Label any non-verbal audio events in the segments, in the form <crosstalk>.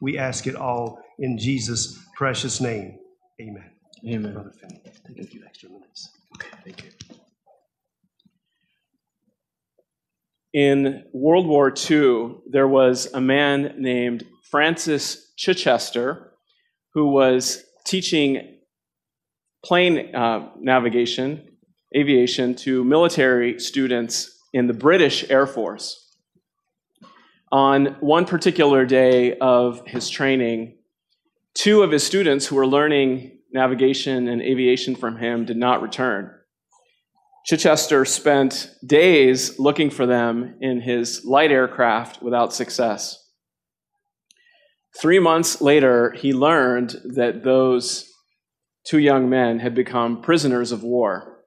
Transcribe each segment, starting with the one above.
We ask it all in Jesus' precious name. Amen. Amen. Brother Finn, take a few extra minutes. Okay, thank you. In World War II, there was a man named Francis Chichester who was teaching plane uh, navigation, aviation, to military students in the British Air Force. On one particular day of his training, two of his students who were learning navigation and aviation from him did not return. Chichester spent days looking for them in his light aircraft without success. Three months later, he learned that those two young men had become prisoners of war.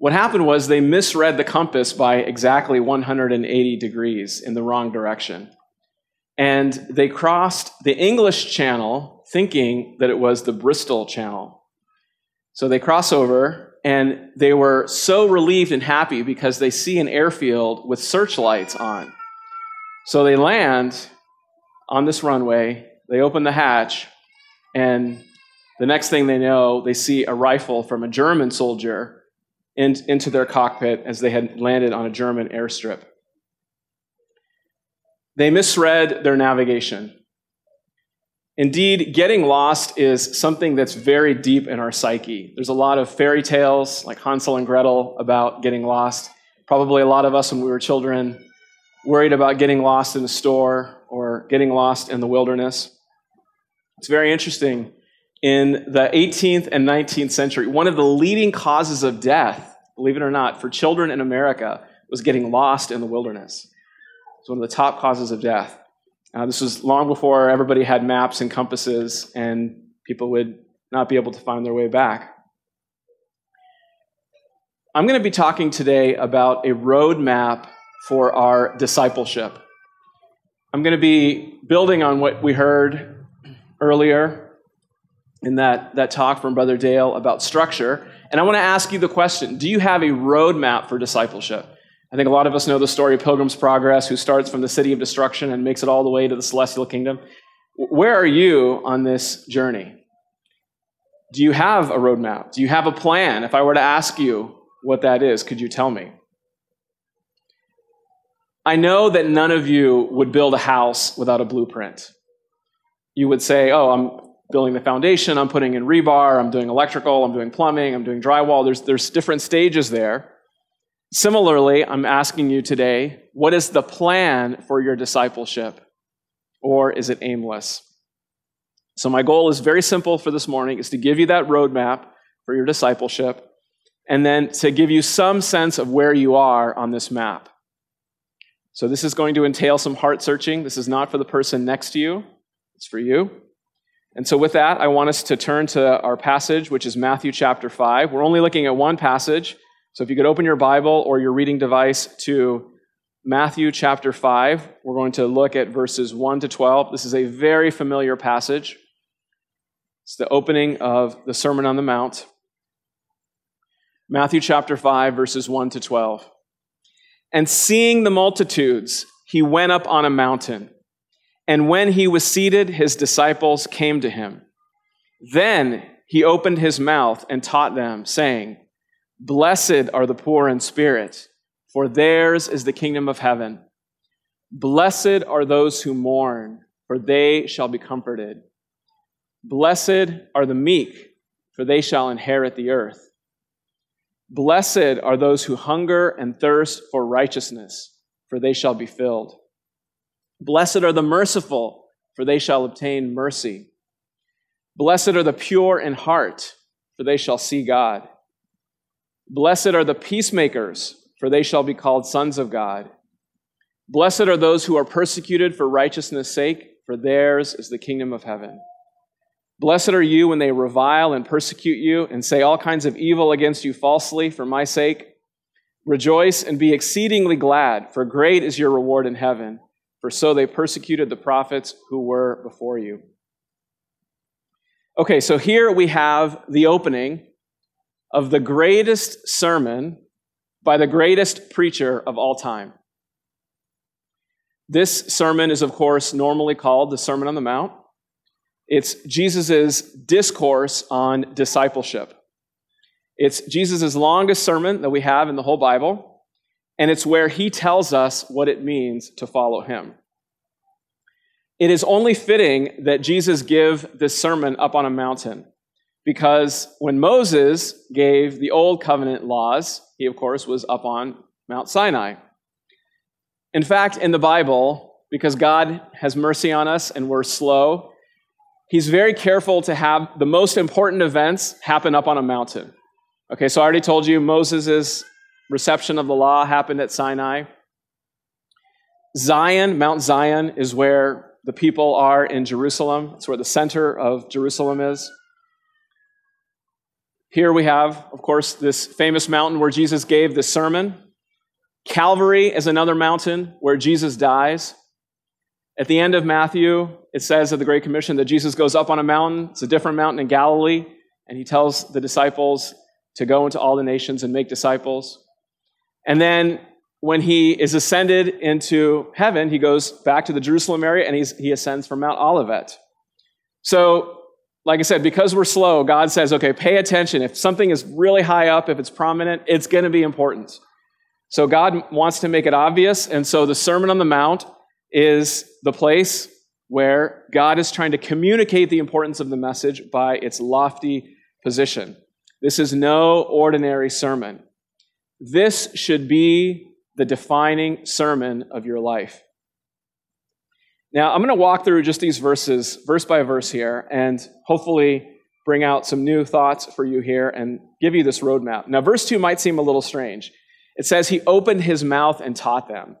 What happened was they misread the compass by exactly 180 degrees in the wrong direction. And they crossed the English Channel thinking that it was the Bristol Channel. So they cross over, and they were so relieved and happy because they see an airfield with searchlights on. So they land on this runway, they open the hatch, and the next thing they know, they see a rifle from a German soldier in, into their cockpit as they had landed on a German airstrip. They misread their navigation. Indeed, getting lost is something that's very deep in our psyche. There's a lot of fairy tales, like Hansel and Gretel, about getting lost. Probably a lot of us, when we were children, worried about getting lost in a store or getting lost in the wilderness. It's very interesting in the 18th and 19th century, one of the leading causes of death, believe it or not, for children in America was getting lost in the wilderness. It's one of the top causes of death. Uh, this was long before everybody had maps and compasses, and people would not be able to find their way back. I'm going to be talking today about a roadmap for our discipleship. I'm going to be building on what we heard earlier in that, that talk from Brother Dale about structure. And I want to ask you the question Do you have a roadmap for discipleship? I think a lot of us know the story of Pilgrim's Progress, who starts from the city of destruction and makes it all the way to the celestial kingdom. Where are you on this journey? Do you have a roadmap? Do you have a plan? If I were to ask you what that is, could you tell me? I know that none of you would build a house without a blueprint. You would say, Oh, I'm building the foundation, I'm putting in rebar, I'm doing electrical, I'm doing plumbing, I'm doing drywall. There's, there's different stages there. Similarly, I'm asking you today, what is the plan for your discipleship? Or is it aimless? So my goal is very simple for this morning, is to give you that roadmap for your discipleship, and then to give you some sense of where you are on this map. So this is going to entail some heart searching. This is not for the person next to you, it's for you. And so, with that, I want us to turn to our passage, which is Matthew chapter 5. We're only looking at one passage. So, if you could open your Bible or your reading device to Matthew chapter 5, we're going to look at verses 1 to 12. This is a very familiar passage. It's the opening of the Sermon on the Mount. Matthew chapter 5, verses 1 to 12. And seeing the multitudes, he went up on a mountain. And when he was seated, his disciples came to him. Then he opened his mouth and taught them, saying, Blessed are the poor in spirit, for theirs is the kingdom of heaven. Blessed are those who mourn, for they shall be comforted. Blessed are the meek, for they shall inherit the earth. Blessed are those who hunger and thirst for righteousness, for they shall be filled. Blessed are the merciful, for they shall obtain mercy. Blessed are the pure in heart, for they shall see God. Blessed are the peacemakers, for they shall be called sons of God. Blessed are those who are persecuted for righteousness' sake, for theirs is the kingdom of heaven. Blessed are you when they revile and persecute you and say all kinds of evil against you falsely for my sake. Rejoice and be exceedingly glad, for great is your reward in heaven for so they persecuted the prophets who were before you. Okay, so here we have the opening of the greatest sermon by the greatest preacher of all time. This sermon is, of course, normally called the Sermon on the Mount. It's Jesus' discourse on discipleship. It's Jesus' longest sermon that we have in the whole Bible, and it's where he tells us what it means to follow him. It is only fitting that Jesus give this sermon up on a mountain because when Moses gave the old covenant laws, he, of course, was up on Mount Sinai. In fact, in the Bible, because God has mercy on us and we're slow, he's very careful to have the most important events happen up on a mountain. Okay, so I already told you Moses' reception of the law happened at Sinai. Zion, Mount Zion, is where the people are in Jerusalem. It's where the center of Jerusalem is. Here we have, of course, this famous mountain where Jesus gave the sermon. Calvary is another mountain where Jesus dies. At the end of Matthew, it says of the Great Commission that Jesus goes up on a mountain. It's a different mountain in Galilee, and he tells the disciples to go into all the nations and make disciples. And then when he is ascended into heaven, he goes back to the Jerusalem area and he ascends from Mount Olivet. So like I said, because we're slow, God says, okay, pay attention. If something is really high up, if it's prominent, it's going to be important. So God wants to make it obvious. And so the Sermon on the Mount is the place where God is trying to communicate the importance of the message by its lofty position. This is no ordinary sermon. This should be the defining sermon of your life. Now, I'm going to walk through just these verses, verse by verse here, and hopefully bring out some new thoughts for you here and give you this roadmap. Now, verse 2 might seem a little strange. It says, He opened his mouth and taught them.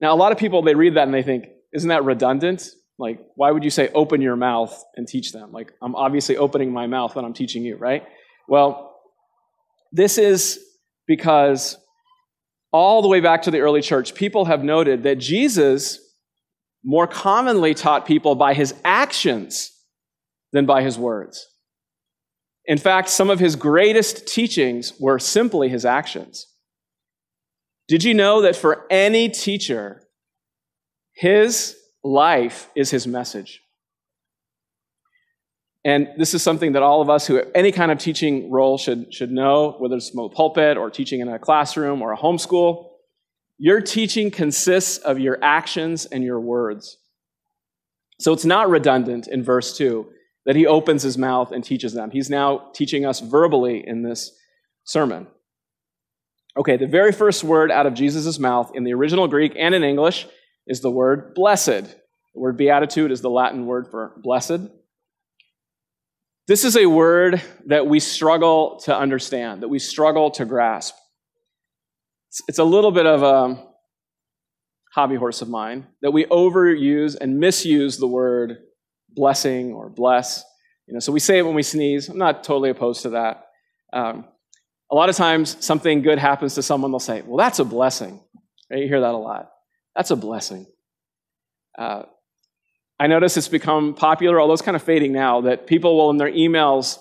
Now, a lot of people, they read that and they think, Isn't that redundant? Like, why would you say open your mouth and teach them? Like, I'm obviously opening my mouth when I'm teaching you, right? Well, this is because all the way back to the early church, people have noted that Jesus more commonly taught people by his actions than by his words. In fact, some of his greatest teachings were simply his actions. Did you know that for any teacher, his life is his message? And this is something that all of us who have any kind of teaching role should, should know, whether it's from a pulpit or teaching in a classroom or a homeschool. Your teaching consists of your actions and your words. So it's not redundant in verse 2 that he opens his mouth and teaches them. He's now teaching us verbally in this sermon. Okay, the very first word out of Jesus' mouth in the original Greek and in English is the word blessed. The word beatitude is the Latin word for blessed. This is a word that we struggle to understand, that we struggle to grasp. It's a little bit of a hobby horse of mine that we overuse and misuse the word blessing or bless. You know, so we say it when we sneeze. I'm not totally opposed to that. Um, a lot of times, something good happens to someone, they'll say, Well, that's a blessing. Right? You hear that a lot. That's a blessing. Uh, I notice it's become popular, although it's kind of fading now, that people will, in their emails,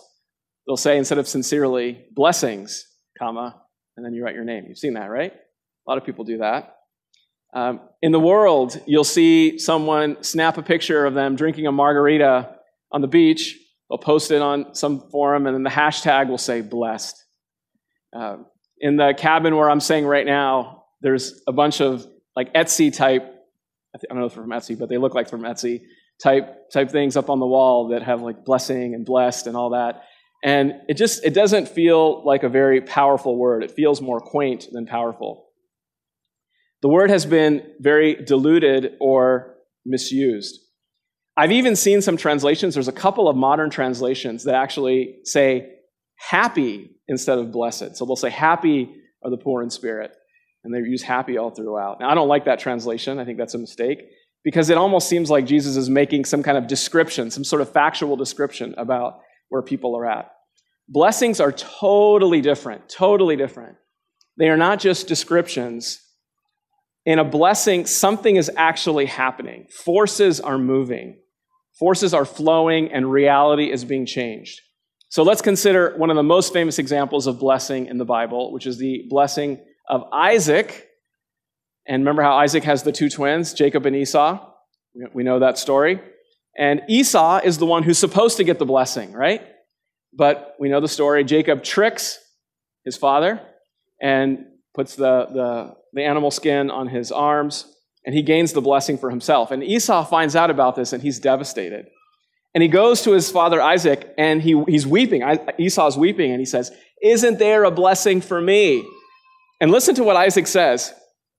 they'll say instead of sincerely, blessings, comma, and then you write your name. You've seen that, right? A lot of people do that. Um, in the world, you'll see someone snap a picture of them drinking a margarita on the beach. They'll post it on some forum, and then the hashtag will say blessed. Uh, in the cabin where I'm staying right now, there's a bunch of like Etsy type, I, don't know if they're from Etsy, but they look like from Etsy type type things up on the wall that have like blessing and blessed and all that. And it just it doesn't feel like a very powerful word. It feels more quaint than powerful. The word has been very diluted or misused. I've even seen some translations, there's a couple of modern translations that actually say happy instead of blessed. So they'll say happy are the poor in spirit, and they use happy all throughout. Now, I don't like that translation. I think that's a mistake because it almost seems like Jesus is making some kind of description, some sort of factual description about where people are at. Blessings are totally different, totally different. They are not just descriptions. In a blessing, something is actually happening. Forces are moving, forces are flowing, and reality is being changed. So let's consider one of the most famous examples of blessing in the Bible, which is the blessing of Isaac And remember how Isaac has the two twins, Jacob and Esau? We know that story. And Esau is the one who's supposed to get the blessing, right? But we know the story. Jacob tricks his father and puts the, the, the animal skin on his arms, and he gains the blessing for himself. And Esau finds out about this, and he's devastated. And he goes to his father Isaac, and he, he's weeping. Esau's weeping, and he says, Isn't there a blessing for me? And listen to what Isaac says.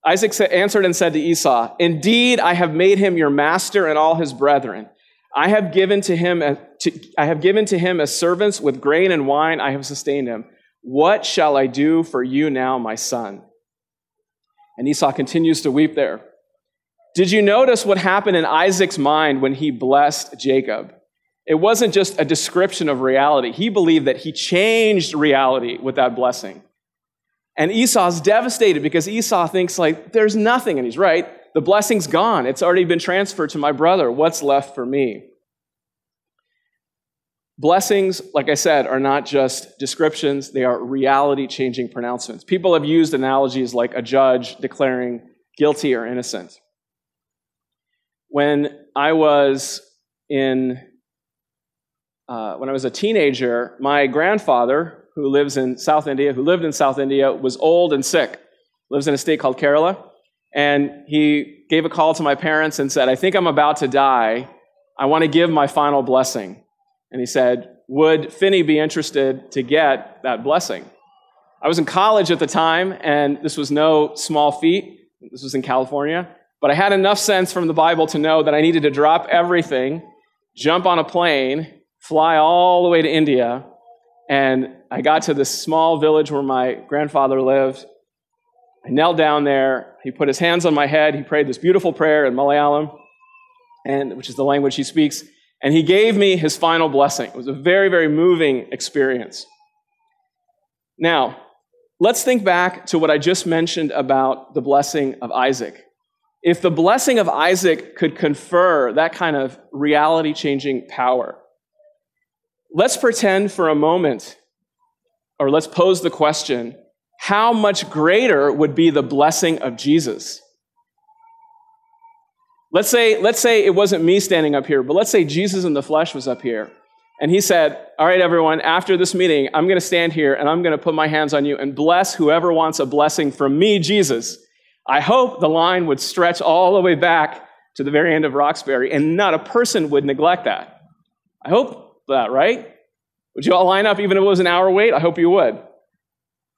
Isaac answered and said to Esau, Indeed, I have made him your master and all his brethren. I have given to him, a, to, I have given to him as servants with grain and wine. I have sustained him. What shall I do for you now, my son? And Esau continues to weep there. Did you notice what happened in Isaac's mind when he blessed Jacob? It wasn't just a description of reality. He believed that he changed reality with that blessing. And Esau's devastated because Esau thinks like there's nothing and he's right. The blessing's gone. It's already been transferred to my brother. What's left for me? Blessings, like I said, are not just descriptions, they are reality changing pronouncements. People have used analogies like a judge declaring guilty or innocent. When I was in, uh, when I was a teenager, my grandfather, who lives in South India, who lived in South India, was old and sick, lives in a state called Kerala. And he gave a call to my parents and said, I think I'm about to die. I want to give my final blessing. And he said, Would Finny be interested to get that blessing? I was in college at the time, and this was no small feat. This was in California. But I had enough sense from the Bible to know that I needed to drop everything, jump on a plane, fly all the way to India. And I got to this small village where my grandfather lived. I knelt down there. He put his hands on my head. He prayed this beautiful prayer in Malayalam, and, which is the language he speaks. And he gave me his final blessing. It was a very, very moving experience. Now, let's think back to what I just mentioned about the blessing of Isaac. If the blessing of Isaac could confer that kind of reality changing power, let's pretend for a moment, or let's pose the question how much greater would be the blessing of Jesus? Let's say, let's say it wasn't me standing up here, but let's say Jesus in the flesh was up here. And he said, All right, everyone, after this meeting, I'm going to stand here and I'm going to put my hands on you and bless whoever wants a blessing from me, Jesus. I hope the line would stretch all the way back to the very end of Roxbury and not a person would neglect that. I hope that, right? Would you all line up even if it was an hour wait? I hope you would.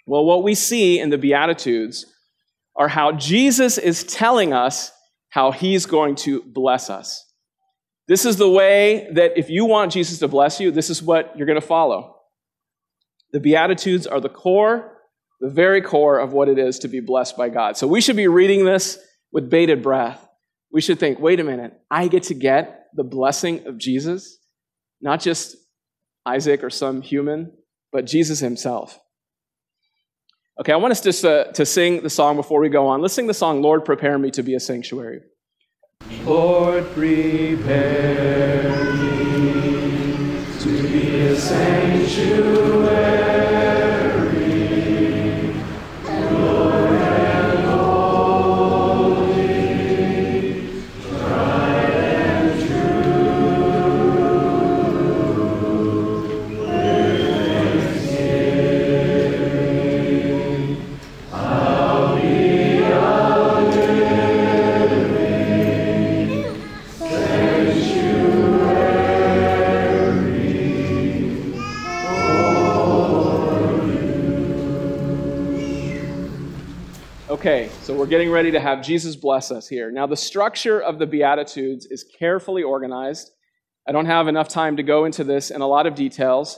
Well, what we see in the Beatitudes are how Jesus is telling us how he's going to bless us. This is the way that if you want Jesus to bless you, this is what you're going to follow. The Beatitudes are the core, the very core of what it is to be blessed by God. So we should be reading this with bated breath. We should think, wait a minute, I get to get the blessing of Jesus, not just Isaac or some human, but Jesus himself. Okay, I want us just uh, to sing the song before we go on. Let's sing the song, Lord, Prepare Me to Be a Sanctuary. Lord, prepare me to be a sanctuary. So we're getting ready to have Jesus bless us here. Now, the structure of the Beatitudes is carefully organized. I don't have enough time to go into this in a lot of details.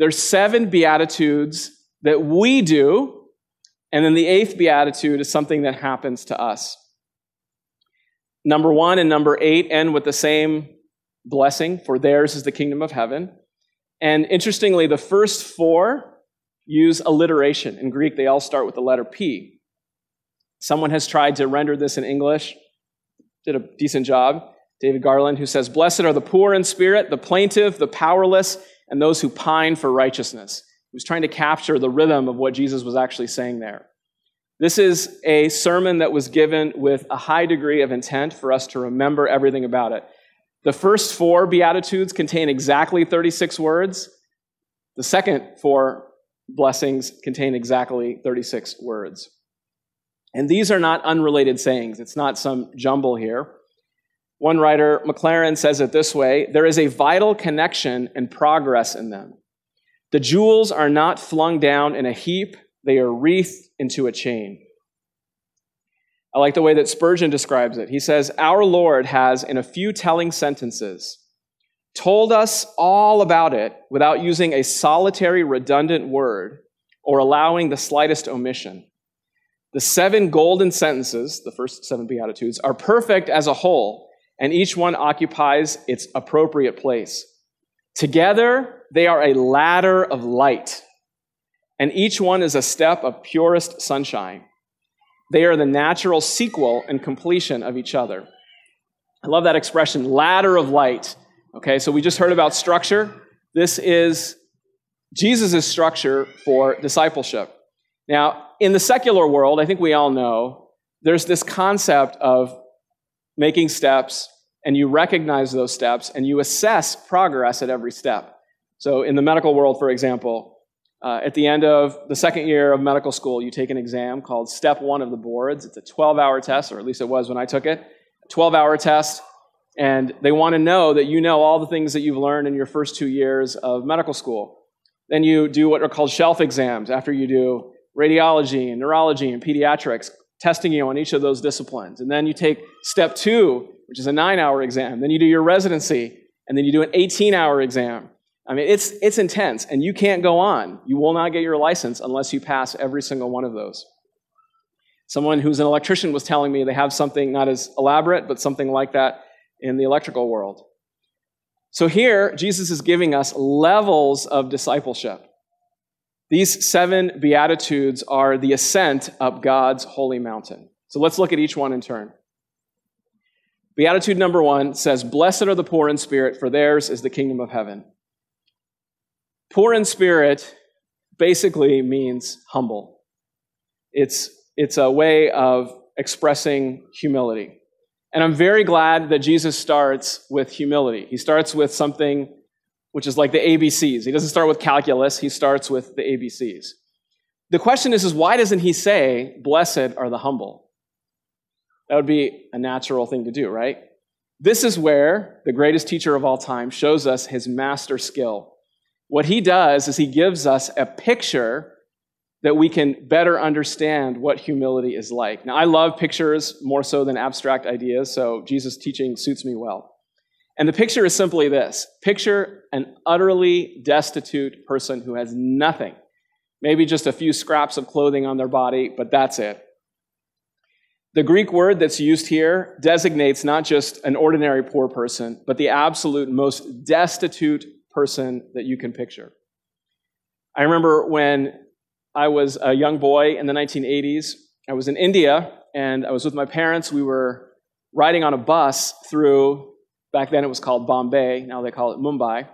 There's seven Beatitudes that we do, and then the eighth Beatitude is something that happens to us. Number one and number eight end with the same blessing, for theirs is the kingdom of heaven. And interestingly, the first four use alliteration. In Greek, they all start with the letter P. Someone has tried to render this in English, did a decent job. David Garland, who says, Blessed are the poor in spirit, the plaintive, the powerless, and those who pine for righteousness. He was trying to capture the rhythm of what Jesus was actually saying there. This is a sermon that was given with a high degree of intent for us to remember everything about it. The first four Beatitudes contain exactly 36 words. The second four blessings contain exactly 36 words. And these are not unrelated sayings, it's not some jumble here. One writer, Maclaren, says it this way there is a vital connection and progress in them. The jewels are not flung down in a heap, they are wreathed into a chain. I like the way that Spurgeon describes it. He says, Our Lord has, in a few telling sentences, told us all about it without using a solitary, redundant word or allowing the slightest omission. The seven golden sentences, the first seven Beatitudes, are perfect as a whole, and each one occupies its appropriate place. Together, they are a ladder of light, and each one is a step of purest sunshine. They are the natural sequel and completion of each other. I love that expression, ladder of light. Okay, so we just heard about structure. This is Jesus' structure for discipleship. Now, in the secular world, I think we all know, there's this concept of making steps, and you recognize those steps, and you assess progress at every step. So, in the medical world, for example, uh, at the end of the second year of medical school, you take an exam called Step One of the boards. It's a 12 hour test, or at least it was when I took it. 12 hour test and they want to know that you know all the things that you've learned in your first two years of medical school. Then you do what are called shelf exams after you do radiology and neurology and pediatrics, testing you on each of those disciplines. And then you take step two, which is a nine hour exam. Then you do your residency, and then you do an 18 hour exam. I mean, it's, it's intense, and you can't go on. You will not get your license unless you pass every single one of those. Someone who's an electrician was telling me they have something not as elaborate, but something like that in the electrical world. So here, Jesus is giving us levels of discipleship. These seven Beatitudes are the ascent up God's holy mountain. So let's look at each one in turn. Beatitude number one says, Blessed are the poor in spirit, for theirs is the kingdom of heaven. Poor in spirit basically means humble. It's, it's a way of expressing humility. And I'm very glad that Jesus starts with humility. He starts with something which is like the ABCs. He doesn't start with calculus, he starts with the ABCs. The question is, is why doesn't he say, Blessed are the humble? That would be a natural thing to do, right? This is where the greatest teacher of all time shows us his master skill. What he does is he gives us a picture that we can better understand what humility is like. Now, I love pictures more so than abstract ideas, so Jesus' teaching suits me well. And the picture is simply this picture an utterly destitute person who has nothing, maybe just a few scraps of clothing on their body, but that's it. The Greek word that's used here designates not just an ordinary poor person, but the absolute most destitute person that you can picture. I remember when I was a young boy in the 1980s. I was in India and I was with my parents. We were riding on a bus through, back then it was called Bombay, now they call it Mumbai.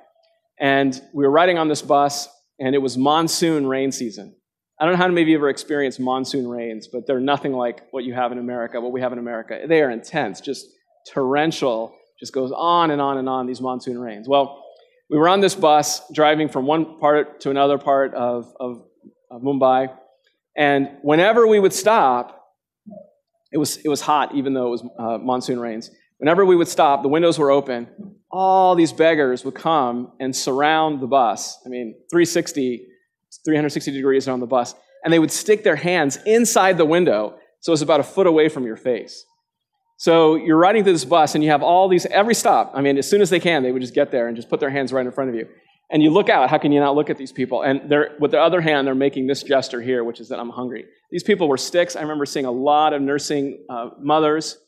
And we were riding on this bus and it was monsoon rain season. I don't know how many of you ever experienced monsoon rains, but they're nothing like what you have in America, what we have in America. They are intense, just torrential, just goes on and on and on, these monsoon rains. Well, we were on this bus driving from one part to another part of, of of Mumbai. And whenever we would stop, it was, it was hot, even though it was uh, monsoon rains. Whenever we would stop, the windows were open. All these beggars would come and surround the bus. I mean, 360, 360 degrees on the bus. And they would stick their hands inside the window, so it's about a foot away from your face. So you're riding through this bus, and you have all these, every stop, I mean, as soon as they can, they would just get there and just put their hands right in front of you. And you look out, how can you not look at these people? And they're, with their other hand, they're making this gesture here, which is that I'm hungry. These people were sticks. I remember seeing a lot of nursing uh, mothers.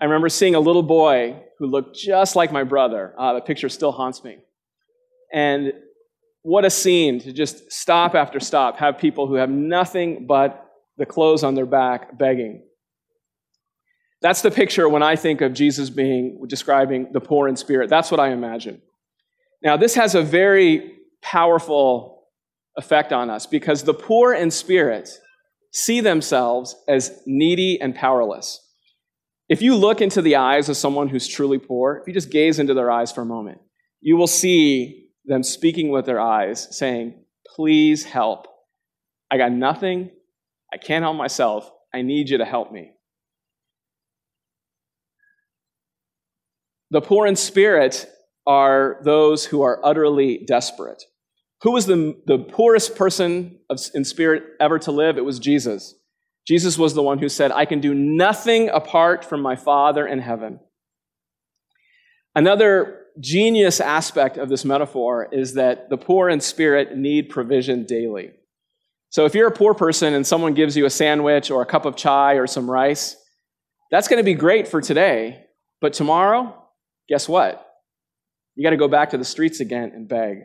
I remember seeing a little boy who looked just like my brother. Uh, the picture still haunts me. And what a scene to just stop after stop, have people who have nothing but the clothes on their back begging. That's the picture when I think of Jesus being describing the poor in spirit. That's what I imagine. Now, this has a very powerful effect on us because the poor in spirit see themselves as needy and powerless. If you look into the eyes of someone who's truly poor, if you just gaze into their eyes for a moment, you will see them speaking with their eyes, saying, Please help. I got nothing. I can't help myself. I need you to help me. The poor in spirit are those who are utterly desperate. Who was the, the poorest person of, in spirit ever to live? It was Jesus. Jesus was the one who said, I can do nothing apart from my Father in heaven. Another genius aspect of this metaphor is that the poor in spirit need provision daily. So if you're a poor person and someone gives you a sandwich or a cup of chai or some rice, that's going to be great for today. But tomorrow, guess what? You got to go back to the streets again and beg.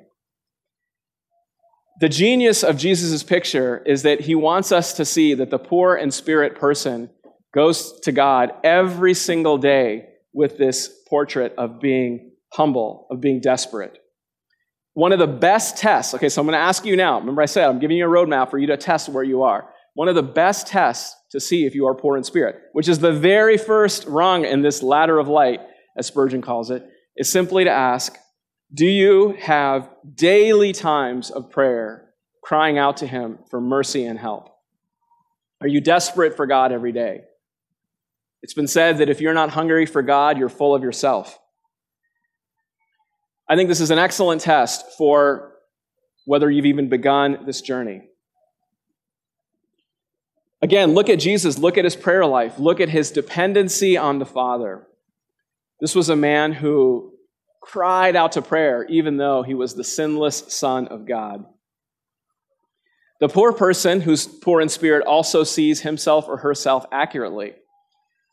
The genius of Jesus' picture is that he wants us to see that the poor in spirit person goes to God every single day with this portrait of being humble, of being desperate. One of the best tests, okay, so I'm going to ask you now. Remember, I said I'm giving you a roadmap for you to test where you are. One of the best tests to see if you are poor in spirit, which is the very first rung in this ladder of light, as Spurgeon calls it, is simply to ask Do you have daily times of prayer crying out to Him for mercy and help? Are you desperate for God every day? It's been said that if you're not hungry for God, you're full of yourself. I think this is an excellent test for whether you've even begun this journey. Again, look at Jesus, look at his prayer life, look at his dependency on the Father. This was a man who cried out to prayer, even though he was the sinless Son of God. The poor person who's poor in spirit also sees himself or herself accurately.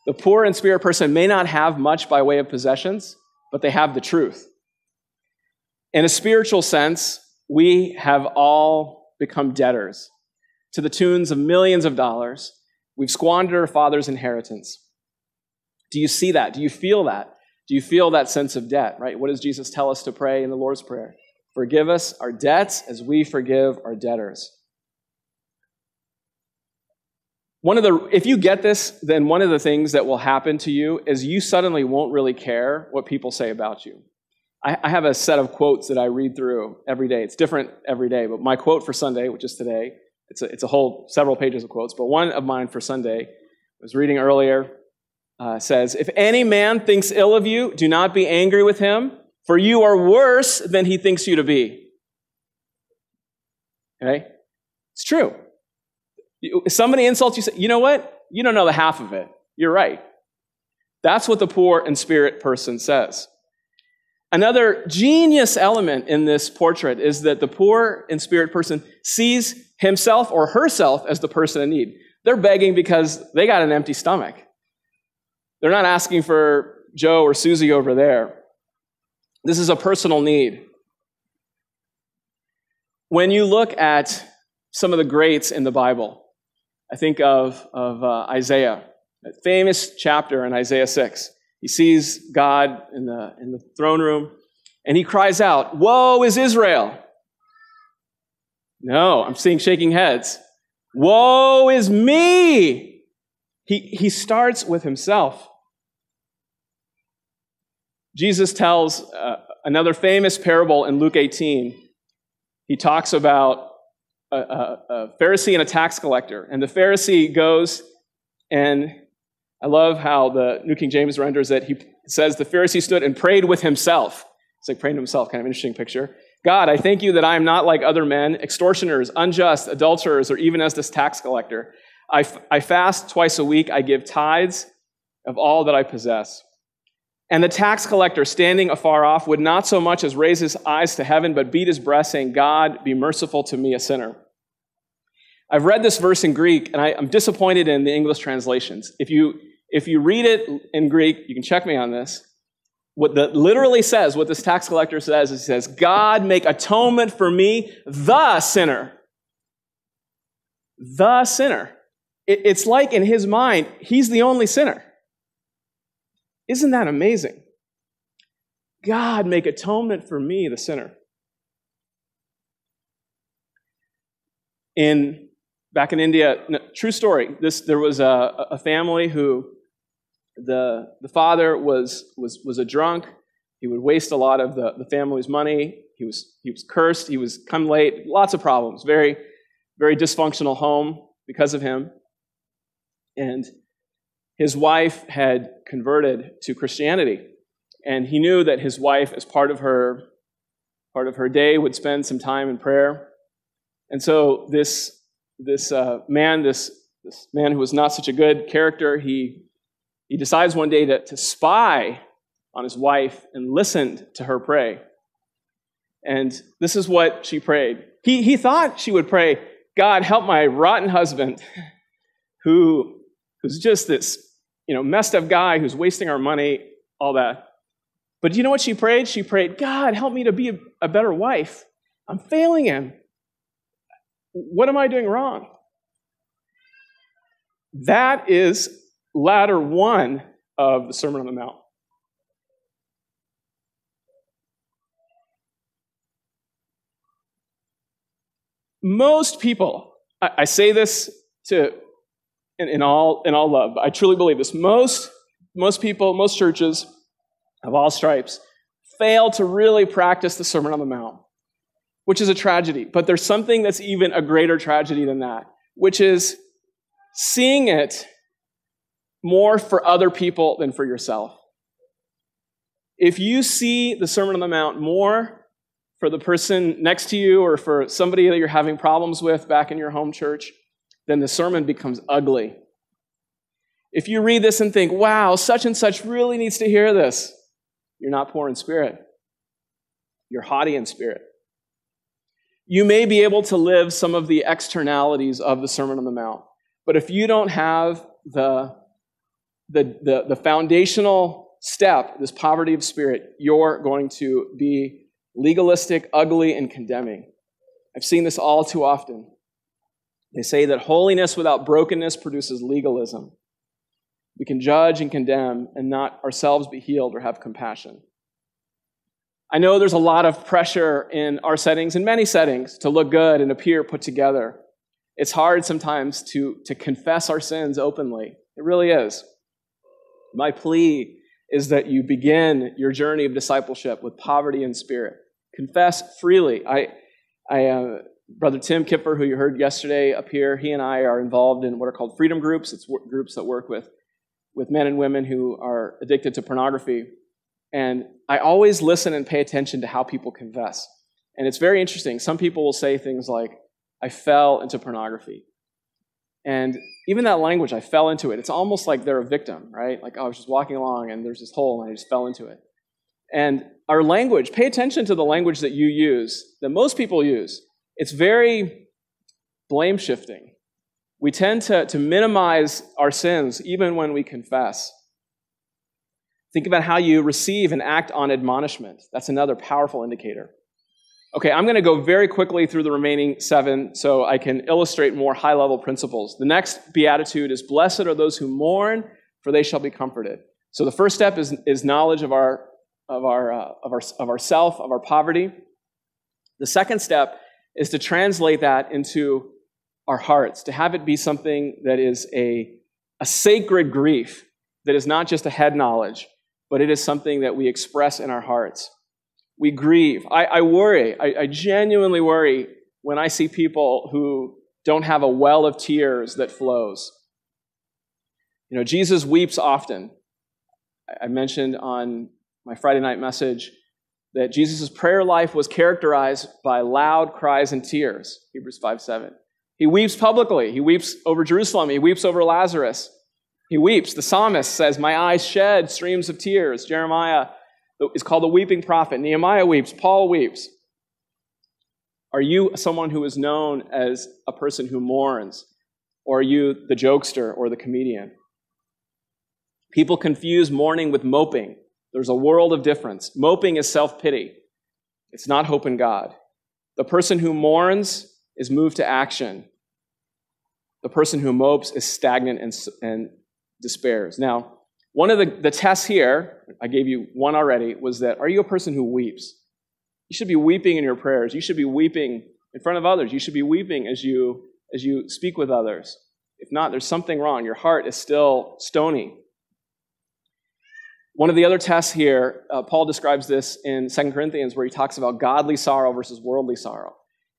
The poor in spirit person may not have much by way of possessions, but they have the truth. In a spiritual sense, we have all become debtors to the tunes of millions of dollars. We've squandered our father's inheritance. Do you see that? Do you feel that? Do you feel that sense of debt, right? What does Jesus tell us to pray in the Lord's Prayer? Forgive us our debts as we forgive our debtors. One of the, if you get this, then one of the things that will happen to you is you suddenly won't really care what people say about you. I, I have a set of quotes that I read through every day. It's different every day, but my quote for Sunday, which is today, it's a, it's a whole several pages of quotes, but one of mine for Sunday, I was reading earlier, uh, says, If any man thinks ill of you, do not be angry with him, for you are worse than he thinks you to be. Okay? It's true. If somebody insults you, say, you know what? You don't know the half of it. You're right. That's what the poor in spirit person says. Another genius element in this portrait is that the poor in spirit person sees himself or herself as the person in need. They're begging because they got an empty stomach. They're not asking for Joe or Susie over there. This is a personal need. When you look at some of the greats in the Bible, I think of, of uh, Isaiah, famous chapter in Isaiah 6. He sees God in the, in the throne room and he cries out, Woe is Israel! No, I'm seeing shaking heads. Woe is me! He, he starts with himself. Jesus tells uh, another famous parable in Luke 18. He talks about a, a, a Pharisee and a tax collector. And the Pharisee goes and I love how the New King James renders it. He says the Pharisee stood and prayed with himself. It's like praying to himself, kind of interesting picture. God, I thank you that I am not like other men, extortioners, unjust, adulterers, or even as this tax collector. I, f- I fast twice a week. I give tithes of all that I possess. And the tax collector, standing afar off, would not so much as raise his eyes to heaven, but beat his breast, saying, God, be merciful to me, a sinner. I've read this verse in Greek, and I, am disappointed in the English translations. If you if you read it in Greek, you can check me on this. What that literally says, what this tax collector says, is he says, God make atonement for me, the sinner. The sinner. It, it's like in his mind, he's the only sinner. Isn't that amazing? God make atonement for me, the sinner. In back in India, no, true story. This there was a, a family who the the father was was was a drunk. He would waste a lot of the, the family's money. He was he was cursed. He was come late. Lots of problems. Very very dysfunctional home because of him. And his wife had converted to Christianity, and he knew that his wife, as part of her part of her day, would spend some time in prayer. And so this this uh, man, this this man who was not such a good character, he he decides one day to, to spy on his wife and listened to her pray. And this is what she prayed. He, he thought she would pray, God, help my rotten husband, <laughs> who, who's just this you know, messed up guy who's wasting our money, all that. But do you know what she prayed? She prayed, God, help me to be a, a better wife. I'm failing him. What am I doing wrong? That is ladder one of the Sermon on the Mount. Most people, I, I say this to in, in, all in all love, I truly believe this. Most most people, most churches of all stripes fail to really practice the Sermon on the Mount, which is a tragedy. But there's something that's even a greater tragedy than that, which is seeing it more for other people than for yourself. If you see the Sermon on the Mount more for the person next to you or for somebody that you're having problems with back in your home church, then the sermon becomes ugly. If you read this and think, wow, such and such really needs to hear this, you're not poor in spirit. You're haughty in spirit. You may be able to live some of the externalities of the Sermon on the Mount, but if you don't have the the, the, the foundational step, this poverty of spirit, you're going to be legalistic, ugly, and condemning. I've seen this all too often. They say that holiness without brokenness produces legalism. We can judge and condemn and not ourselves be healed or have compassion. I know there's a lot of pressure in our settings, in many settings, to look good and appear put together. It's hard sometimes to, to confess our sins openly. It really is. My plea is that you begin your journey of discipleship with poverty in spirit. Confess freely. I, I, uh, Brother Tim Kipper, who you heard yesterday up here, he and I are involved in what are called freedom groups. It's groups that work with, with men and women who are addicted to pornography. And I always listen and pay attention to how people confess. And it's very interesting. Some people will say things like, I fell into pornography. And even that language, I fell into it. It's almost like they're a victim, right? Like, oh, I was just walking along and there's this hole and I just fell into it. And our language, pay attention to the language that you use, that most people use. It's very blame shifting. We tend to, to minimize our sins even when we confess. Think about how you receive and act on admonishment. That's another powerful indicator. Okay, I'm going to go very quickly through the remaining seven so I can illustrate more high level principles. The next beatitude is Blessed are those who mourn, for they shall be comforted. So the first step is, is knowledge of our, of, our, uh, of, our, of our self, of our poverty. The second step is to translate that into our hearts, to have it be something that is a, a sacred grief, that is not just a head knowledge, but it is something that we express in our hearts we grieve. I, I worry. I, I genuinely worry when I see people who don't have a well of tears that flows. You know, Jesus weeps often. I mentioned on my Friday night message that Jesus' prayer life was characterized by loud cries and tears, Hebrews 5 7. He weeps publicly. He weeps over Jerusalem. He weeps over Lazarus. He weeps. The psalmist says, My eyes shed streams of tears. Jeremiah is called the weeping prophet. Nehemiah weeps, Paul weeps. Are you someone who is known as a person who mourns? Or are you the jokester or the comedian? People confuse mourning with moping. There's a world of difference. Moping is self pity, it's not hope in God. The person who mourns is moved to action. The person who mopes is stagnant and, and despairs. Now, one of the, the tests here, I gave you one already, was that are you a person who weeps? You should be weeping in your prayers. You should be weeping in front of others. You should be weeping as you as you speak with others? If not, there's something wrong. Your heart is still stony. One of the other tests here, uh, Paul describes this in 2 Corinthians, where he talks about godly sorrow versus worldly sorrow.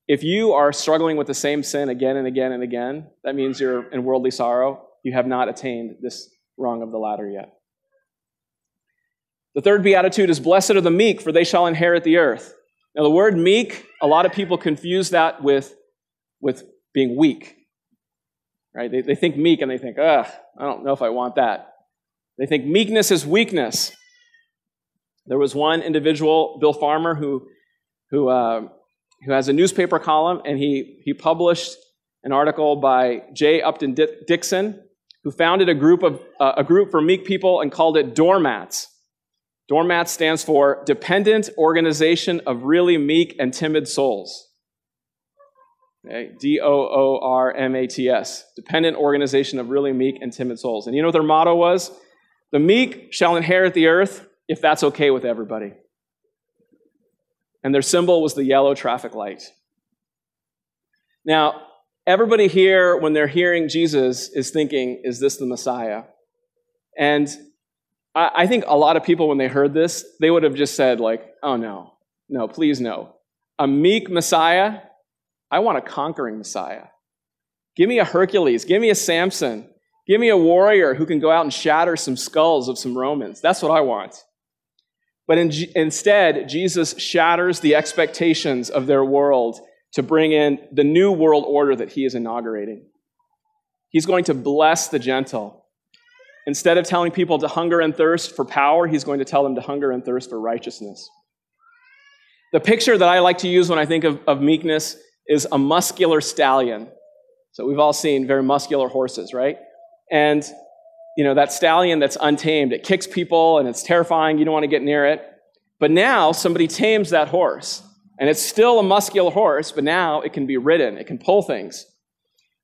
If you are struggling with the same sin again and again and again, that means you're in worldly sorrow. You have not attained this rung of the ladder yet. The third beatitude is Blessed are the meek, for they shall inherit the earth. Now, the word meek, a lot of people confuse that with, with being weak. Right? They, they think meek and they think, ugh, I don't know if I want that. They think meekness is weakness. There was one individual, Bill Farmer, who, who, uh, who has a newspaper column, and he, he published an article by J. Upton Dickson, who founded a group, of, uh, a group for meek people and called it Doormats. Doormat stands for Dependent Organization of Really Meek and Timid Souls. Okay? D O O R M A T S. Dependent Organization of Really Meek and Timid Souls. And you know what their motto was? The meek shall inherit the earth if that's okay with everybody. And their symbol was the yellow traffic light. Now, everybody here, when they're hearing Jesus, is thinking, is this the Messiah? And I think a lot of people, when they heard this, they would have just said, like, oh no, no, please no. A meek Messiah? I want a conquering Messiah. Give me a Hercules. Give me a Samson. Give me a warrior who can go out and shatter some skulls of some Romans. That's what I want. But in, instead, Jesus shatters the expectations of their world to bring in the new world order that he is inaugurating. He's going to bless the gentle. Instead of telling people to hunger and thirst for power, he's going to tell them to hunger and thirst for righteousness. The picture that I like to use when I think of, of meekness is a muscular stallion. So we've all seen very muscular horses, right? And, you know, that stallion that's untamed, it kicks people and it's terrifying. You don't want to get near it. But now somebody tames that horse. And it's still a muscular horse, but now it can be ridden, it can pull things.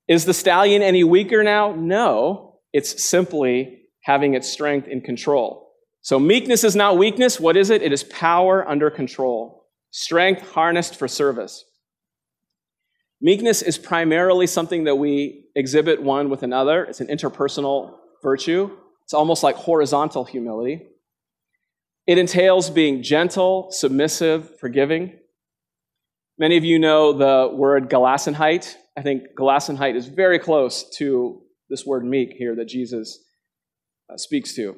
Is the stallion any weaker now? No. It's simply having its strength in control. So meekness is not weakness. What is it? It is power under control, strength harnessed for service. Meekness is primarily something that we exhibit one with another. It's an interpersonal virtue. It's almost like horizontal humility. It entails being gentle, submissive, forgiving. Many of you know the word Gelassenheit. I think Gelassenheit is very close to this word meek here that Jesus uh, speaks to.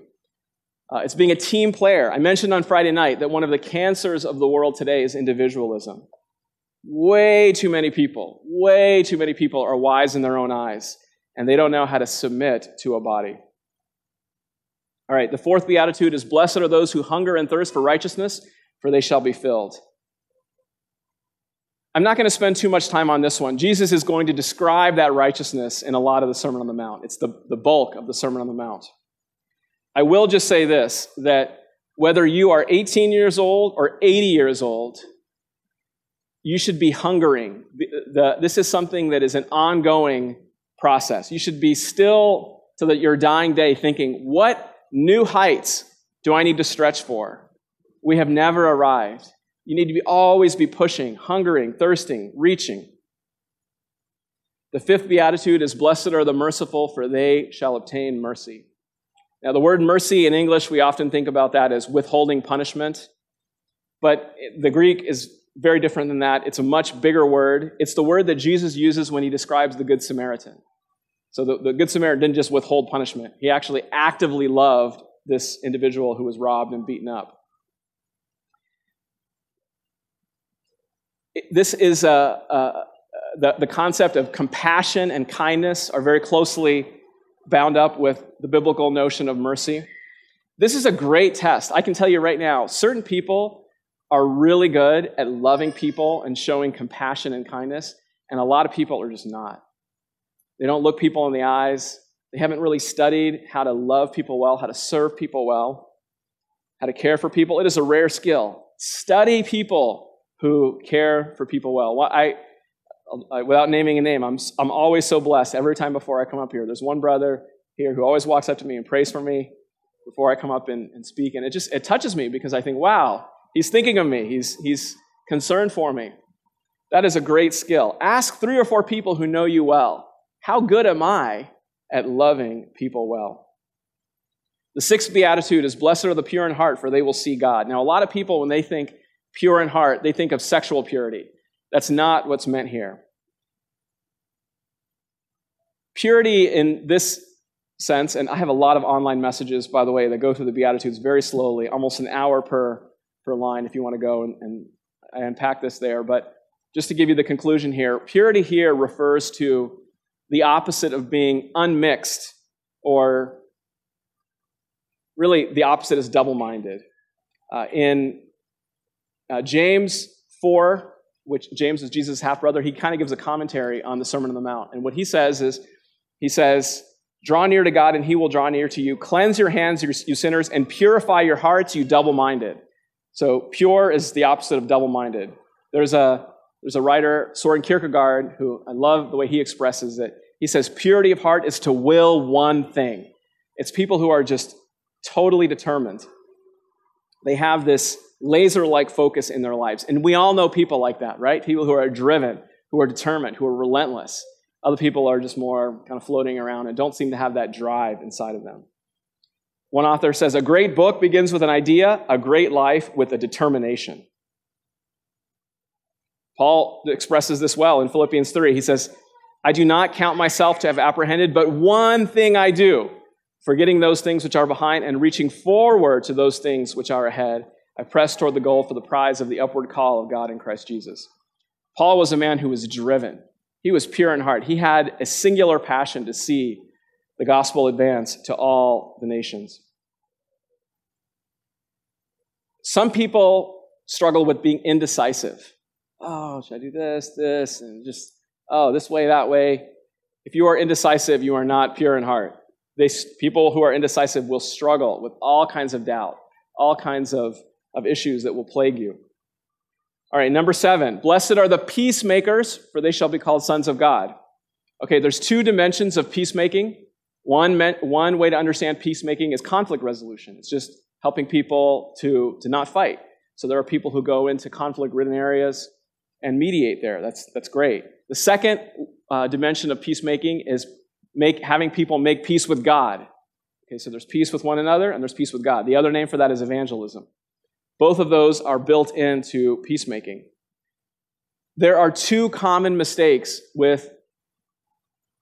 Uh, it's being a team player. I mentioned on Friday night that one of the cancers of the world today is individualism. Way too many people, way too many people are wise in their own eyes, and they don't know how to submit to a body. All right, the fourth beatitude is Blessed are those who hunger and thirst for righteousness, for they shall be filled. I'm not going to spend too much time on this one. Jesus is going to describe that righteousness in a lot of the Sermon on the Mount. It's the, the bulk of the Sermon on the Mount. I will just say this that whether you are 18 years old or 80 years old, you should be hungering. The, the, this is something that is an ongoing process. You should be still to that your dying day thinking, what new heights do I need to stretch for? We have never arrived. You need to be, always be pushing, hungering, thirsting, reaching. The fifth beatitude is Blessed are the merciful, for they shall obtain mercy. Now, the word mercy in English, we often think about that as withholding punishment. But the Greek is very different than that. It's a much bigger word. It's the word that Jesus uses when he describes the Good Samaritan. So the, the Good Samaritan didn't just withhold punishment, he actually actively loved this individual who was robbed and beaten up. This is a, a the, the concept of compassion and kindness are very closely bound up with the biblical notion of mercy. This is a great test. I can tell you right now, certain people are really good at loving people and showing compassion and kindness, and a lot of people are just not. They don't look people in the eyes. They haven't really studied how to love people well, how to serve people well, how to care for people. It is a rare skill. Study people who care for people well. I, I, without naming a name, I'm, I'm always so blessed every time before I come up here. There's one brother here who always walks up to me and prays for me before I come up and, and speak. And it just it touches me because I think, wow, He's thinking of me. He's, he's concerned for me. That is a great skill. Ask three or four people who know you well how good am I at loving people well? The sixth beatitude is Blessed are the pure in heart, for they will see God. Now, a lot of people, when they think pure in heart, they think of sexual purity. That's not what's meant here. Purity in this sense, and I have a lot of online messages, by the way, that go through the Beatitudes very slowly, almost an hour per, per line if you want to go and, and unpack this there. But just to give you the conclusion here, purity here refers to the opposite of being unmixed, or really the opposite is double minded. Uh, in uh, James 4, which James is Jesus' half brother, he kind of gives a commentary on the Sermon on the Mount. And what he says is, he says, Draw near to God, and he will draw near to you. Cleanse your hands, you sinners, and purify your hearts, you double minded. So, pure is the opposite of double minded. There's a, there's a writer, Soren Kierkegaard, who I love the way he expresses it. He says, Purity of heart is to will one thing. It's people who are just totally determined. They have this laser like focus in their lives. And we all know people like that, right? People who are driven, who are determined, who are relentless. Other people are just more kind of floating around and don't seem to have that drive inside of them. One author says, A great book begins with an idea, a great life with a determination. Paul expresses this well in Philippians 3. He says, I do not count myself to have apprehended, but one thing I do, forgetting those things which are behind and reaching forward to those things which are ahead. I press toward the goal for the prize of the upward call of God in Christ Jesus. Paul was a man who was driven. He was pure in heart. He had a singular passion to see the gospel advance to all the nations. Some people struggle with being indecisive. Oh, should I do this, this, and just, oh, this way, that way. If you are indecisive, you are not pure in heart. They, people who are indecisive will struggle with all kinds of doubt, all kinds of, of issues that will plague you. All right, number seven. Blessed are the peacemakers, for they shall be called sons of God. Okay, there's two dimensions of peacemaking. One, one way to understand peacemaking is conflict resolution. It's just helping people to, to not fight. So there are people who go into conflict ridden areas and mediate there. That's, that's great. The second uh, dimension of peacemaking is make, having people make peace with God. Okay, so there's peace with one another and there's peace with God. The other name for that is evangelism. Both of those are built into peacemaking. There are two common mistakes with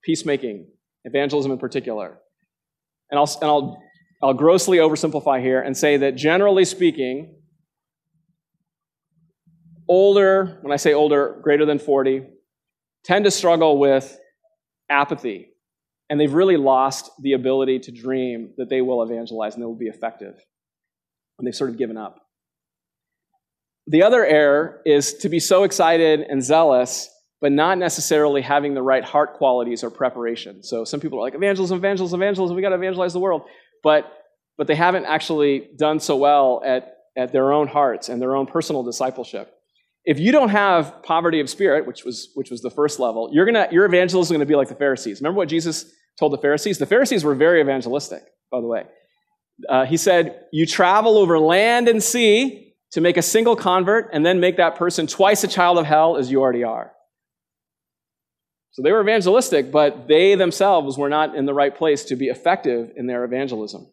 peacemaking, evangelism in particular. And I'll, and I'll, I'll grossly oversimplify here and say that generally speaking, older, when I say older, greater than 40, tend to struggle with apathy. And they've really lost the ability to dream that they will evangelize and they will be effective. And they've sort of given up. The other error is to be so excited and zealous, but not necessarily having the right heart qualities or preparation. So some people are like, evangelism, evangelism, evangelism, we got to evangelize the world. But, but they haven't actually done so well at, at their own hearts and their own personal discipleship. If you don't have poverty of spirit, which was, which was the first level, you're gonna, your evangelism is going to be like the Pharisees. Remember what Jesus told the Pharisees? The Pharisees were very evangelistic, by the way. Uh, he said, You travel over land and sea to make a single convert and then make that person twice a child of hell as you already are. So they were evangelistic, but they themselves were not in the right place to be effective in their evangelism.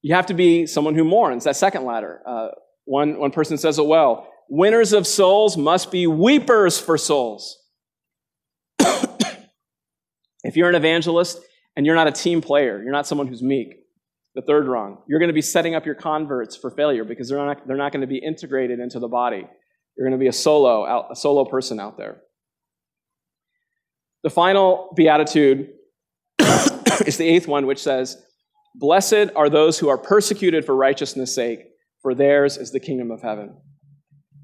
You have to be someone who mourns, that second ladder. Uh, one, one person says it well winners of souls must be weepers for souls. <coughs> if you're an evangelist and you're not a team player, you're not someone who's meek, the third wrong. You're going to be setting up your converts for failure because they're not, they're not going to be integrated into the body. You're going to be a solo, out, a solo person out there. The final beatitude <coughs> is the eighth one, which says, Blessed are those who are persecuted for righteousness' sake, for theirs is the kingdom of heaven.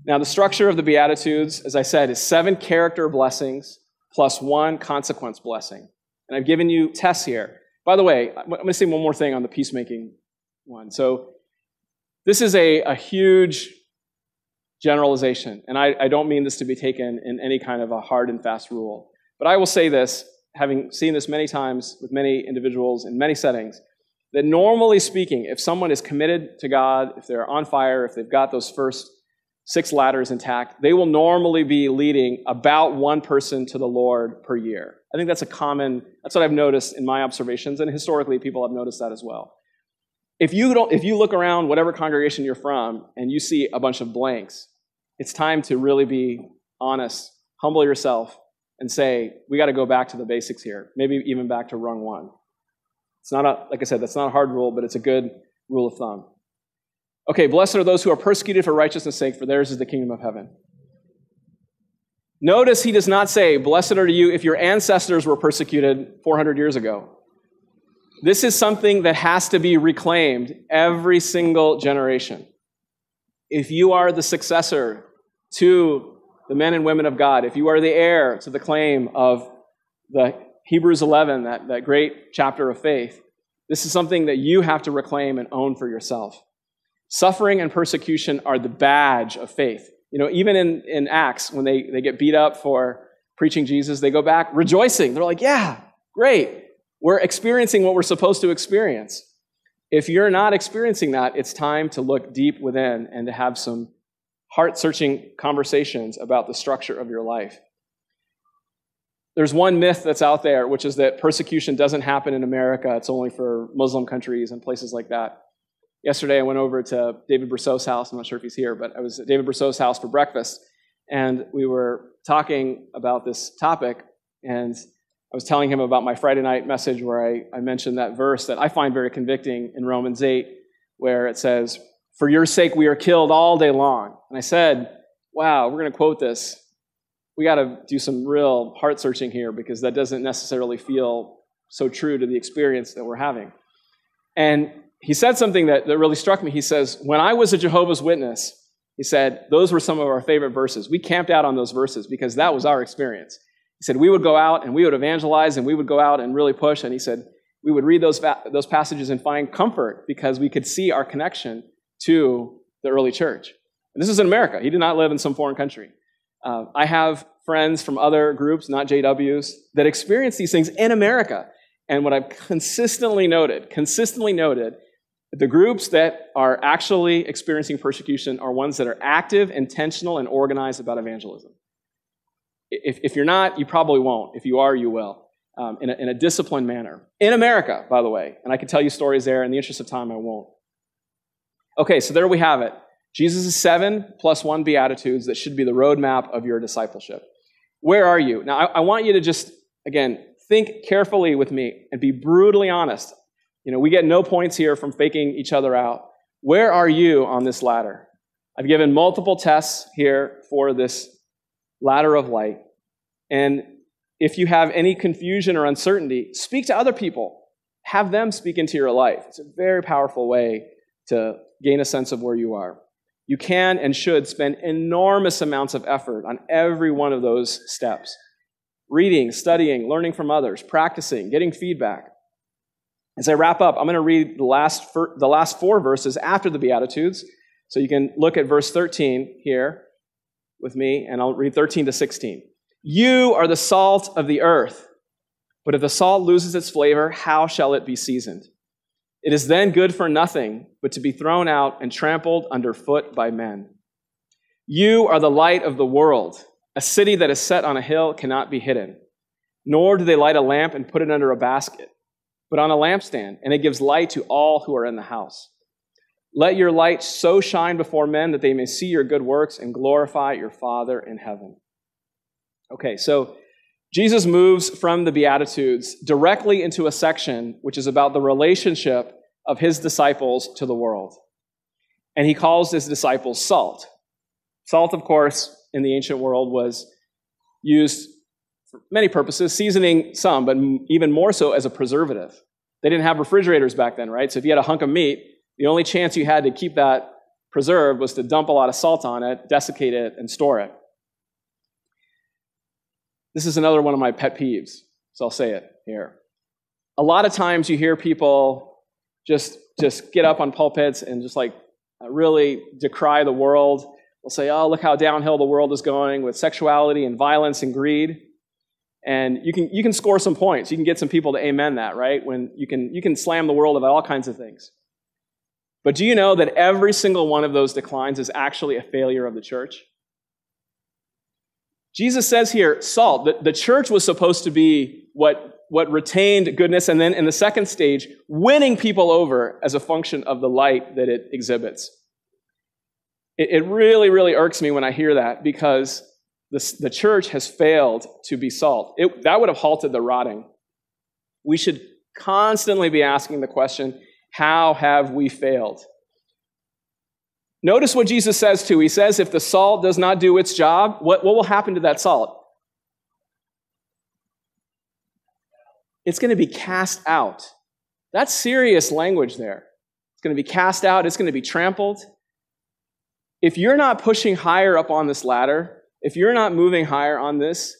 Now, the structure of the Beatitudes, as I said, is seven character blessings plus one consequence blessing. And I've given you tests here. By the way, I'm going to say one more thing on the peacemaking one. So, this is a, a huge generalization, and I, I don't mean this to be taken in any kind of a hard and fast rule. But I will say this, having seen this many times with many individuals in many settings, that normally speaking, if someone is committed to God, if they're on fire, if they've got those first six ladders intact, they will normally be leading about one person to the Lord per year. I think that's a common, that's what I've noticed in my observations, and historically people have noticed that as well. If you, don't, if you look around whatever congregation you're from and you see a bunch of blanks, it's time to really be honest, humble yourself, and say, we got to go back to the basics here, maybe even back to rung one. It's not a, like I said, that's not a hard rule, but it's a good rule of thumb. Okay, blessed are those who are persecuted for righteousness' sake, for theirs is the kingdom of heaven. Notice he does not say, Blessed are you if your ancestors were persecuted 400 years ago. This is something that has to be reclaimed every single generation. If you are the successor to the men and women of God, if you are the heir to the claim of the Hebrews 11, that, that great chapter of faith, this is something that you have to reclaim and own for yourself. Suffering and persecution are the badge of faith. You know, even in, in Acts, when they, they get beat up for preaching Jesus, they go back rejoicing. They're like, yeah, great. We're experiencing what we're supposed to experience. If you're not experiencing that, it's time to look deep within and to have some heart searching conversations about the structure of your life. There's one myth that's out there, which is that persecution doesn't happen in America, it's only for Muslim countries and places like that. Yesterday, I went over to David Brousseau's house. I'm not sure if he's here, but I was at David Brousseau's house for breakfast, and we were talking about this topic, and I was telling him about my Friday night message where I, I mentioned that verse that I find very convicting in Romans 8, where it says, For your sake we are killed all day long. And I said, Wow, we're going to quote this. We got to do some real heart searching here because that doesn't necessarily feel so true to the experience that we're having. And he said something that, that really struck me. He says, When I was a Jehovah's Witness, he said, those were some of our favorite verses. We camped out on those verses because that was our experience. He said, we would go out and we would evangelize and we would go out and really push. And he said, we would read those, those passages and find comfort because we could see our connection to the early church. And this is in America. He did not live in some foreign country. Uh, I have friends from other groups, not JWs, that experience these things in America. And what I've consistently noted, consistently noted, the groups that are actually experiencing persecution are ones that are active, intentional, and organized about evangelism. If, if you're not, you probably won't. If you are, you will, um, in, a, in a disciplined manner. In America, by the way. And I can tell you stories there. In the interest of time, I won't. Okay, so there we have it. Jesus' seven plus one Beatitudes that should be the roadmap of your discipleship. Where are you? Now, I, I want you to just, again, think carefully with me and be brutally honest. You know, we get no points here from faking each other out. Where are you on this ladder? I've given multiple tests here for this ladder of light. And if you have any confusion or uncertainty, speak to other people. Have them speak into your life. It's a very powerful way to gain a sense of where you are. You can and should spend enormous amounts of effort on every one of those steps reading, studying, learning from others, practicing, getting feedback. As I wrap up, I'm going to read the last, the last four verses after the Beatitudes. So you can look at verse 13 here with me, and I'll read 13 to 16. You are the salt of the earth, but if the salt loses its flavor, how shall it be seasoned? It is then good for nothing but to be thrown out and trampled underfoot by men. You are the light of the world. A city that is set on a hill cannot be hidden. Nor do they light a lamp and put it under a basket, but on a lampstand, and it gives light to all who are in the house. Let your light so shine before men that they may see your good works and glorify your Father in heaven. Okay, so Jesus moves from the Beatitudes directly into a section which is about the relationship of his disciples to the world. And he calls his disciples salt. Salt, of course, in the ancient world was used for many purposes, seasoning some, but even more so as a preservative. They didn't have refrigerators back then, right? So if you had a hunk of meat, the only chance you had to keep that preserved was to dump a lot of salt on it, desiccate it, and store it. This is another one of my pet peeves, so I'll say it here. A lot of times you hear people just, just get up on pulpits and just like really decry the world. They'll say, oh, look how downhill the world is going with sexuality and violence and greed. And you can, you can score some points. You can get some people to amen that, right? When you can, you can slam the world about all kinds of things. But do you know that every single one of those declines is actually a failure of the church? Jesus says here, salt, the, the church was supposed to be what, what retained goodness, and then in the second stage, winning people over as a function of the light that it exhibits. It, it really, really irks me when I hear that because the, the church has failed to be salt. It, that would have halted the rotting. We should constantly be asking the question how have we failed? Notice what Jesus says too. He says, if the salt does not do its job, what, what will happen to that salt? It's going to be cast out. That's serious language there. It's going to be cast out, it's going to be trampled. If you're not pushing higher up on this ladder, if you're not moving higher on this,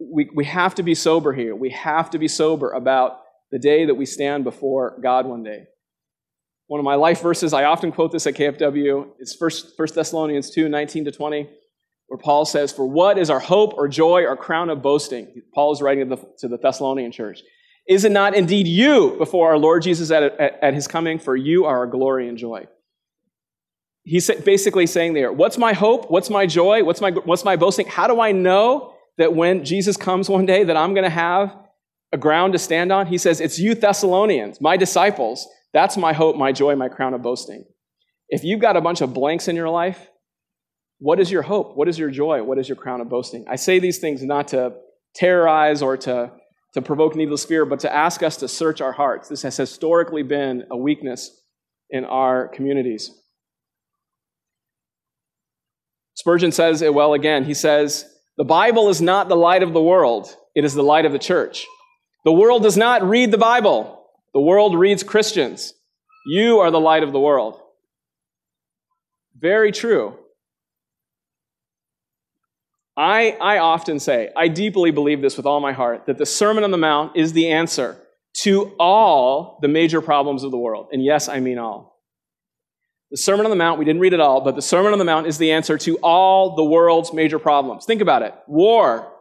we, we have to be sober here. We have to be sober about the day that we stand before God one day. One of my life verses, I often quote this at KFW, it's 1, 1 Thessalonians 2 19 to 20, where Paul says, For what is our hope or joy or crown of boasting? Paul is writing to the, to the Thessalonian church. Is it not indeed you before our Lord Jesus at, at, at his coming? For you are our glory and joy. He's basically saying there, What's my hope? What's my joy? What's my, what's my boasting? How do I know that when Jesus comes one day that I'm going to have a ground to stand on? He says, It's you, Thessalonians, my disciples that's my hope, my joy, my crown of boasting. If you've got a bunch of blanks in your life, what is your hope? What is your joy? What is your crown of boasting? I say these things not to terrorize or to, to provoke needless fear, but to ask us to search our hearts. This has historically been a weakness in our communities. Spurgeon says it well again. He says, The Bible is not the light of the world, it is the light of the church. The world does not read the Bible, the world reads Christians. You are the light of the world. Very true. I, I often say, I deeply believe this with all my heart, that the Sermon on the Mount is the answer to all the major problems of the world. And yes, I mean all. The Sermon on the Mount, we didn't read it all, but the Sermon on the Mount is the answer to all the world's major problems. Think about it war,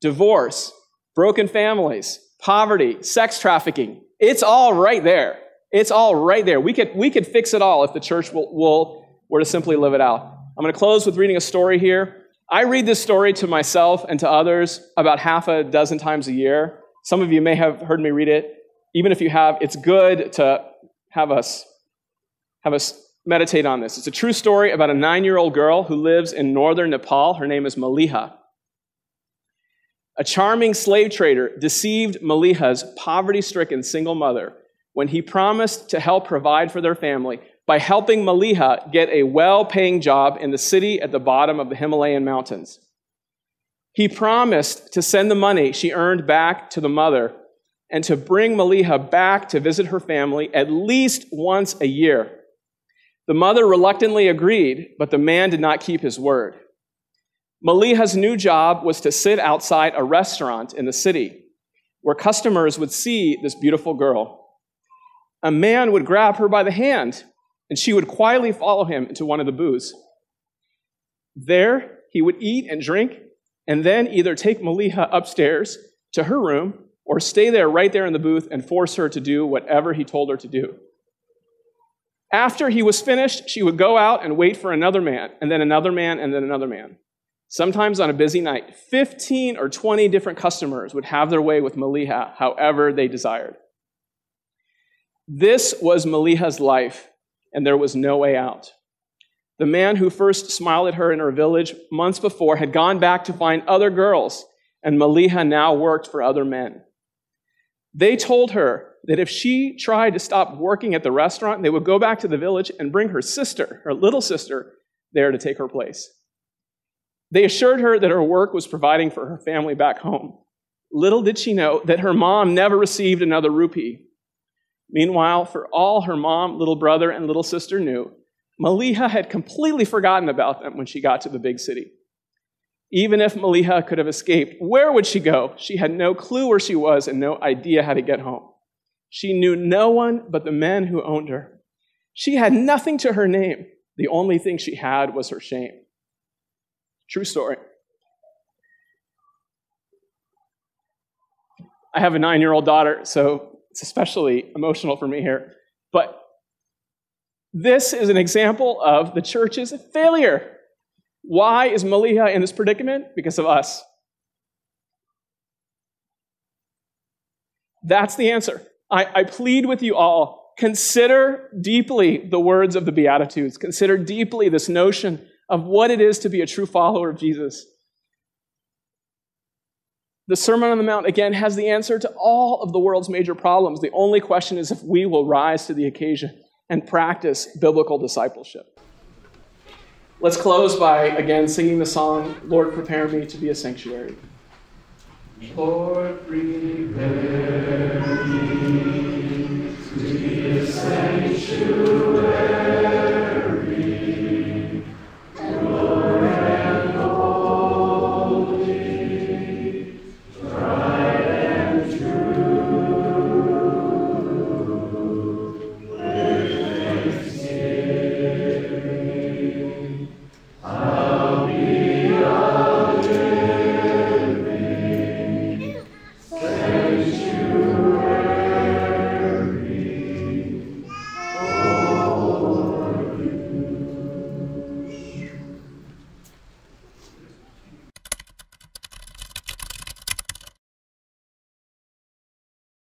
divorce, broken families, poverty, sex trafficking, it's all right there. It's all right there. We could, we could fix it all if the church will, will, were to simply live it out. I'm going to close with reading a story here. I read this story to myself and to others about half a dozen times a year. Some of you may have heard me read it. Even if you have, it's good to have us, have us meditate on this. It's a true story about a nine year old girl who lives in northern Nepal. Her name is Maliha. A charming slave trader deceived Maliha's poverty stricken single mother when he promised to help provide for their family by helping Maliha get a well paying job in the city at the bottom of the Himalayan mountains. He promised to send the money she earned back to the mother and to bring Maliha back to visit her family at least once a year. The mother reluctantly agreed, but the man did not keep his word. Maliha's new job was to sit outside a restaurant in the city where customers would see this beautiful girl. A man would grab her by the hand, and she would quietly follow him into one of the booths. There, he would eat and drink, and then either take Maliha upstairs to her room or stay there right there in the booth and force her to do whatever he told her to do. After he was finished, she would go out and wait for another man, and then another man, and then another man. Sometimes on a busy night, 15 or 20 different customers would have their way with Maliha however they desired. This was Maliha's life, and there was no way out. The man who first smiled at her in her village months before had gone back to find other girls, and Maliha now worked for other men. They told her that if she tried to stop working at the restaurant, they would go back to the village and bring her sister, her little sister, there to take her place. They assured her that her work was providing for her family back home. Little did she know that her mom never received another rupee. Meanwhile, for all her mom, little brother, and little sister knew, Maliha had completely forgotten about them when she got to the big city. Even if Maliha could have escaped, where would she go? She had no clue where she was and no idea how to get home. She knew no one but the men who owned her. She had nothing to her name. The only thing she had was her shame. True story. I have a nine year old daughter, so it's especially emotional for me here. But This is an example of the church's failure. Why is Maliha in this predicament? Because of us. That's the answer. I, I, plead with you all consider deeply the words of the Beatitudes. Consider deeply this notion of what it is to be a true follower of Jesus. The Sermon on the Mount, again, has the answer to all of the world's major problems. The only question is if we will rise to the occasion and practice biblical discipleship. Let's close by, again, singing the song, Lord, prepare me to be a sanctuary. Lord, prepare me to be a sanctuary.